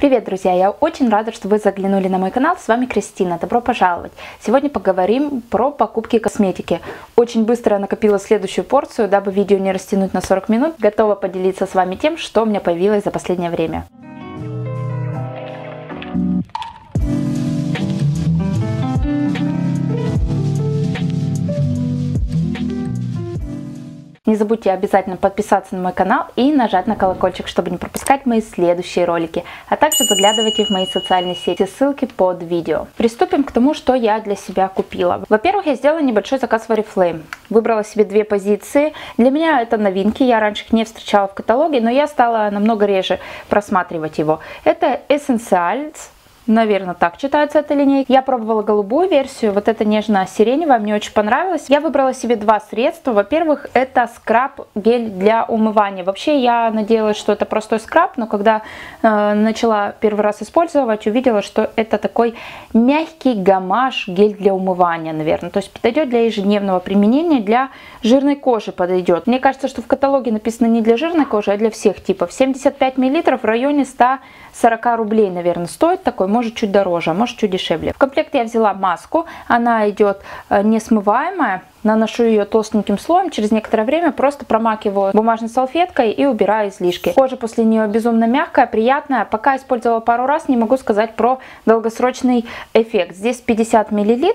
Привет, друзья! Я очень рада, что вы заглянули на мой канал. С вами Кристина. Добро пожаловать! Сегодня поговорим про покупки косметики. Очень быстро накопила следующую порцию, дабы видео не растянуть на 40 минут. Готова поделиться с вами тем, что у меня появилось за последнее время. Не забудьте обязательно подписаться на мой канал и нажать на колокольчик, чтобы не пропускать мои следующие ролики. А также заглядывайте в мои социальные сети, ссылки под видео. Приступим к тому, что я для себя купила. Во-первых, я сделала небольшой заказ в Oriflame. Выбрала себе две позиции. Для меня это новинки, я раньше их не встречала в каталоге, но я стала намного реже просматривать его. Это Essentials Наверное, так читается эта линейка. Я пробовала голубую версию, вот эта нежно-сиреневая, мне очень понравилась. Я выбрала себе два средства. Во-первых, это скраб гель для умывания. Вообще, я надеялась, что это простой скраб, но когда э, начала первый раз использовать, увидела, что это такой мягкий гамаш гель для умывания, наверное. То есть подойдет для ежедневного применения, для жирной кожи подойдет. Мне кажется, что в каталоге написано не для жирной кожи, а для всех типов. 75 мл в районе 140 рублей, наверное, стоит такой может чуть дороже, а может чуть дешевле. В комплект я взяла маску, она идет э, несмываемая, наношу ее толстеньким слоем, через некоторое время просто промакиваю бумажной салфеткой и убираю излишки. Кожа после нее безумно мягкая, приятная. Пока использовала пару раз, не могу сказать про долгосрочный эффект. Здесь 50 мл.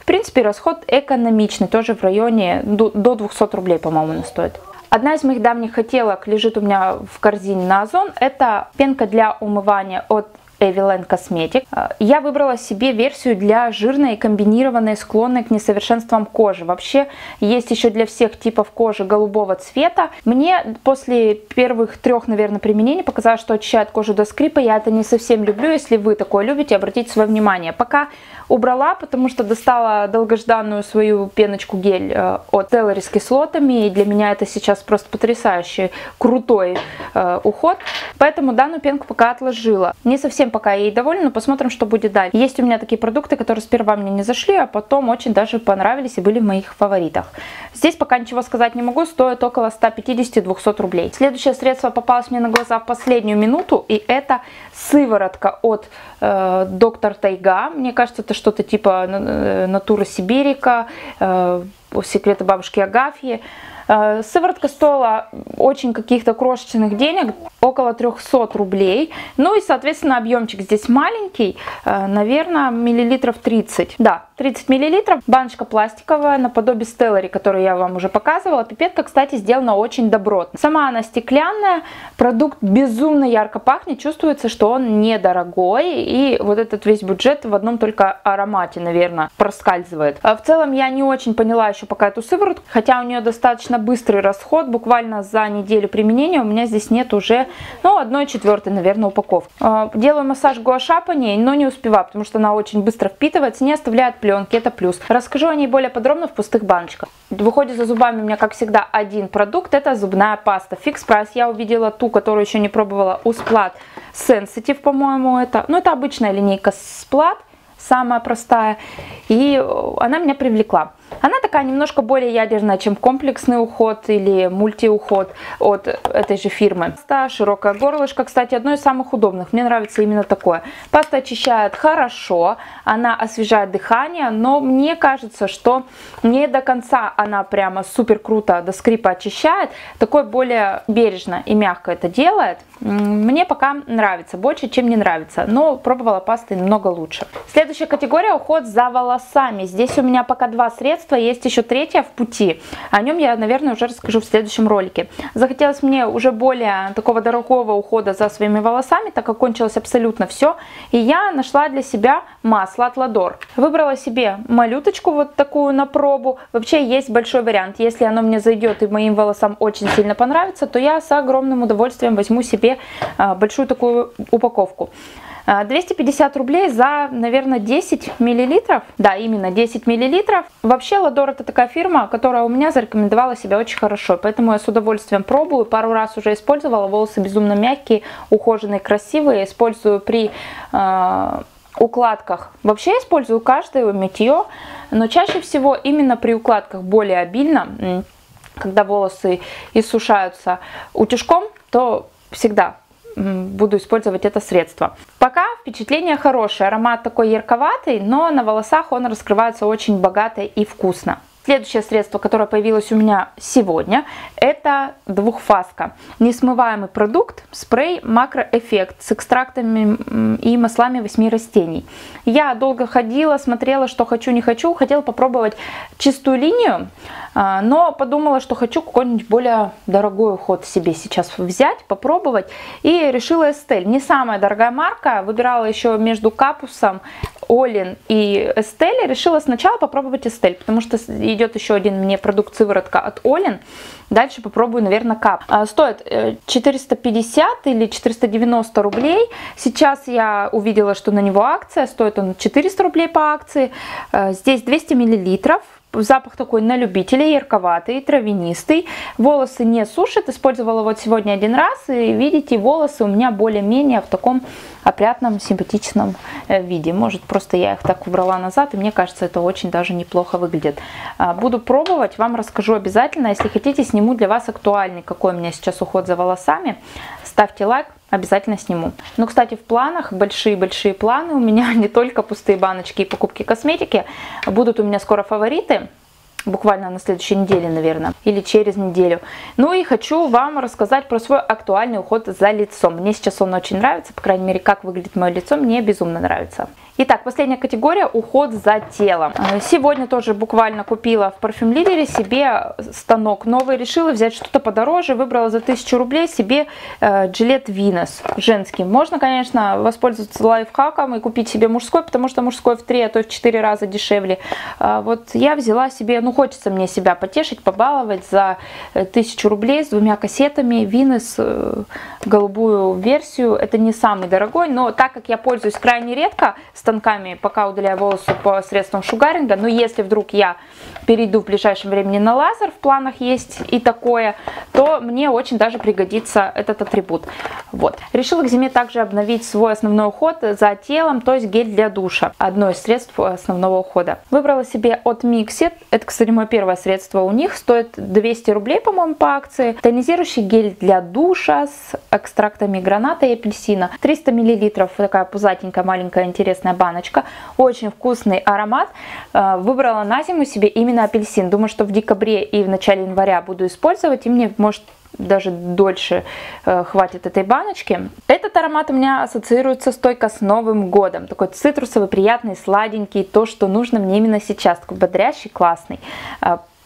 В принципе, расход экономичный, тоже в районе до 200 рублей, по-моему, она стоит. Одна из моих давних хотелок лежит у меня в корзине на Озон. Это пенка для умывания от Evilen Cosmetic. А, я выбрала себе версию для жирной и комбинированной, склонной к несовершенствам кожи. Вообще есть еще для всех типов кожи голубого цвета. Мне после первых трех, наверное, применений показалось, что очищает кожу до скрипа. Я это не совсем люблю. Если вы такое любите, обратите свое внимание. Пока убрала, потому что достала долгожданную свою пеночку гель э, от Celery с кислотами. И для меня это сейчас просто потрясающий, крутой э, уход. Поэтому данную пенку пока отложила. Не совсем совсем пока ей довольна, но посмотрим, что будет дальше. Есть у меня такие продукты, которые сперва мне не зашли, а потом очень даже понравились и были в моих фаворитах. Здесь пока ничего сказать не могу, стоит около 150-200 рублей. Следующее средство попалось мне на глаза в последнюю минуту, и это сыворотка от э, Доктор Тайга. Мне кажется, это что-то типа э, Натура Сибирика, э, Секреты бабушки Агафьи. Э, сыворотка стоила очень каких-то крошечных денег, около 300 рублей. Ну и, соответственно, объемчик здесь маленький, э, наверное, миллилитров 30. Да, 30 миллилитров. Баночка пластиковая, наподобие Стеллари, которую я вам уже показывала. Пипетка, кстати, сделана очень добротно. Сама она стеклянная, продукт безумно ярко пахнет, чувствуется, что он недорогой. И вот этот весь бюджет в одном только аромате, наверное, проскальзывает. А в целом я не очень поняла еще пока эту сыворотку, хотя у нее достаточно достаточно быстрый расход, буквально за неделю применения у меня здесь нет уже, ну, одной четвертой, наверное, упаковки. А, делаю массаж гуаша по ней, но не успеваю, потому что она очень быстро впитывается, не оставляет пленки, это плюс. Расскажу о ней более подробно в пустых баночках. Выходит за зубами у меня, как всегда, один продукт, это зубная паста. Фикс прайс, я увидела ту, которую еще не пробовала, у Splat Sensitive, по-моему, это, ну, это обычная линейка Splat, самая простая, и она меня привлекла. Она такая немножко более ядерная, чем комплексный уход или мультиуход от этой же фирмы. Паста, широкое горлышко, кстати, одно из самых удобных. Мне нравится именно такое. Паста очищает хорошо, она освежает дыхание, но мне кажется, что не до конца она прямо супер круто до скрипа очищает. Такой более бережно и мягко это делает. Мне пока нравится больше, чем не нравится, но пробовала пасты намного лучше. Следующая категория уход за волосами. Здесь у меня пока два средства средство, есть еще третье в пути. О нем я, наверное, уже расскажу в следующем ролике. Захотелось мне уже более такого дорогого ухода за своими волосами, так как кончилось абсолютно все. И я нашла для себя масло от Ладор. Выбрала себе малюточку вот такую на пробу. Вообще есть большой вариант. Если оно мне зайдет и моим волосам очень сильно понравится, то я с огромным удовольствием возьму себе а, большую такую упаковку. 250 рублей за, наверное, 10 миллилитров. Да, именно 10 миллилитров. Вообще Ладор это такая фирма, которая у меня зарекомендовала себя очень хорошо, поэтому я с удовольствием пробую. Пару раз уже использовала, волосы безумно мягкие, ухоженные, красивые. Использую при э, укладках. Вообще использую каждое мытье, но чаще всего именно при укладках более обильно, когда волосы иссушаются утюжком, то всегда буду использовать это средство. Пока впечатление хорошее, аромат такой ярковатый, но на волосах он раскрывается очень богато и вкусно. Следующее средство, которое появилось у меня сегодня, это двухфаска. Несмываемый продукт, спрей макроэффект с экстрактами и маслами 8 растений. Я долго ходила, смотрела, что хочу, не хочу. Хотела попробовать чистую линию, а, но подумала, что хочу какой-нибудь более дорогой уход себе сейчас взять, попробовать. И решила Estelle. Не самая дорогая марка. Выбирала еще между Капусом, Олин и Estelle. Решила сначала попробовать Estelle, потому что идет еще один мне продукт сыворотка от Олин. Дальше попробую, наверное, кап. А, стоит 450 э, или 490 рублей. Сейчас я увидела, что на него акция. Стоит он 400 рублей по акции. Э, здесь 200 миллилитров. Запах такой на любителей, ярковатый, травянистый. Волосы не сушит. Использовала вот сегодня один раз. И видите, волосы у меня более-менее в таком опрятном, симпатичном э, виде. Может, просто я их так убрала назад, и мне кажется, это очень даже неплохо выглядит. А, буду пробовать, вам расскажу обязательно. Если хотите, сниму для вас актуальный, какой у меня сейчас уход за волосами. Ставьте лайк, обязательно сниму. Ну, кстати, в планах, большие-большие планы у меня, не только пустые баночки и покупки косметики, будут у меня скоро фавориты, буквально на следующей неделе, наверное, или через неделю. Ну и хочу вам рассказать про свой актуальный уход за лицом. Мне сейчас он очень нравится, по крайней мере, как выглядит мое лицо, мне безумно нравится. Итак, последняя категория – уход за телом. Э, сегодня тоже буквально купила в парфюм лидере себе станок новый. Решила взять что-то подороже. Выбрала за 1000 рублей себе э, жилет Venus женский. Можно, конечно, воспользоваться лайфхаком и купить себе мужской, потому что мужской в 3, а то в 4 раза дешевле. А вот я взяла себе, ну хочется мне себя потешить, побаловать за 1000 рублей с двумя кассетами Venus э, голубую версию. Это не самый дорогой, но так как я пользуюсь крайне редко, станками, пока удаляю волосы по средствам шугаринга. Но если вдруг я перейду в ближайшем времени на лазер, в планах есть и такое, то мне очень даже пригодится этот атрибут. Вот. Решила к зиме также обновить свой основной уход за телом, то есть гель для душа. Одно из средств основного ухода. Выбрала себе от Mixit. Это, кстати, мое первое средство у них. Стоит 200 рублей, по-моему, по акции. Тонизирующий гель для душа с экстрактами граната и апельсина. 300 миллилитров. Такая пузатенькая, маленькая, интересная баночка. Очень вкусный аромат. Э, выбрала на зиму себе именно апельсин. Думаю, что в декабре и в начале января буду использовать. И мне может даже дольше э, хватит этой баночки. Этот аромат у меня ассоциируется стойко с Новым годом. Такой цитрусовый, приятный, сладенький. То, что нужно мне именно сейчас. Такой бодрящий, классный.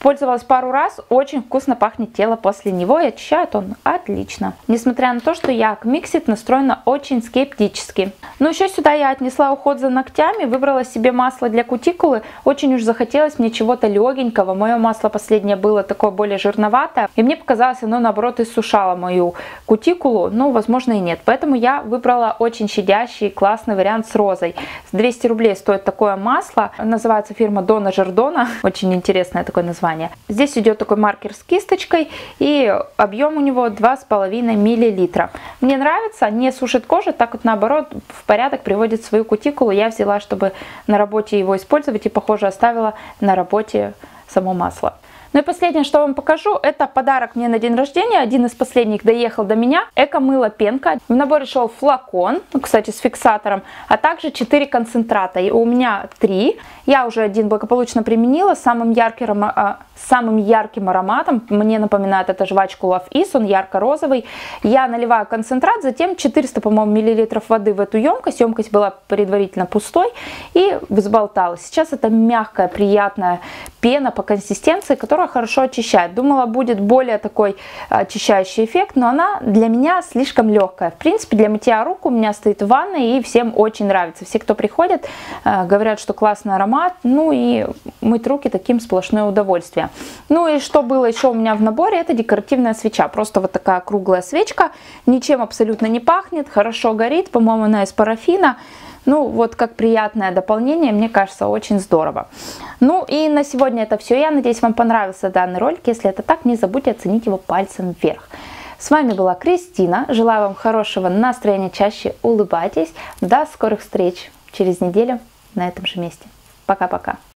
Пользовалась пару раз, очень вкусно пахнет тело после него и очищает он отлично. Несмотря на то, что я к Mixit настроена очень скептически. Но еще сюда я отнесла уход за ногтями, выбрала себе масло для кутикулы. Очень уж захотелось мне чего-то легенького. Мое масло последнее было такое более жирноватое. И мне показалось, оно наоборот иссушало мою кутикулу. Ну, возможно и нет. Поэтому я выбрала очень щадящий классный вариант с розой. С 200 рублей стоит такое масло. Называется фирма Дона Жердона. Очень интересное такое название название. Здесь идет такой маркер с кисточкой и объем у него 2,5 мл. Мне нравится, не сушит кожу, так вот наоборот в порядок приводит свою кутикулу. Я взяла, чтобы на работе его использовать и похоже оставила на работе само масло. Ну и последнее, что вам покажу, это подарок мне на день рождения. Один из последних доехал до меня. Эко-мыло пенка. В наборе шел флакон, ну, кстати, с фиксатором, а также 4 концентрата. И у меня 3. Я уже один благополучно применила. Самым ярким, а, самым ярким ароматом, мне напоминает это жвачку Love Is, он ярко-розовый. Я наливаю концентрат, затем 400, по-моему, миллилитров воды в эту емкость. Емкость была предварительно пустой и взболтала. Сейчас это мягкая, приятная пена по консистенции, которая которая хорошо очищает. Думала, будет более такой очищающий эффект, но она для меня слишком легкая. В принципе, для мытья рук у меня стоит в ванной и всем очень нравится. Все, кто приходит, э, говорят, что классный аромат, ну и мыть руки таким сплошное удовольствие. Ну и что было еще у меня в наборе, это декоративная свеча. Просто вот такая круглая свечка, ничем абсолютно не пахнет, хорошо горит, по-моему, она из парафина. Ну, вот как приятное дополнение, мне кажется, очень здорово. Ну и на сегодня это все. Я надеюсь, вам понравился данный ролик. Если это так, не забудьте оценить его пальцем вверх. С вами была Кристина. Желаю вам хорошего настроения, чаще улыбайтесь. До скорых встреч через неделю на этом же месте. Пока-пока.